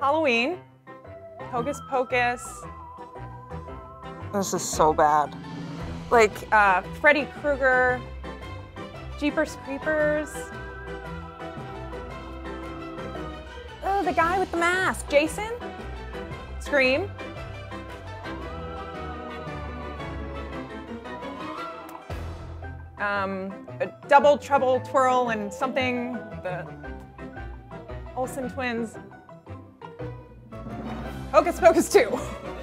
Halloween, Hocus Pocus, This is so bad. like uh, Freddy Krueger, Jeepers Creepers. Oh, the guy with the mask, Jason. Scream. Um, a double trouble twirl and something. The Olsen twins. Hocus Pocus 2.